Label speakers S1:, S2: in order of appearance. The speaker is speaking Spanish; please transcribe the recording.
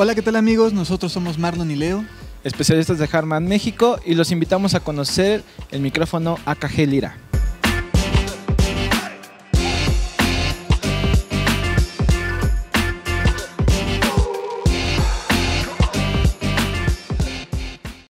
S1: Hola, ¿qué tal amigos? Nosotros somos Marlon y Leo.
S2: especialistas de Harman México y los invitamos a conocer el micrófono AKG Lira.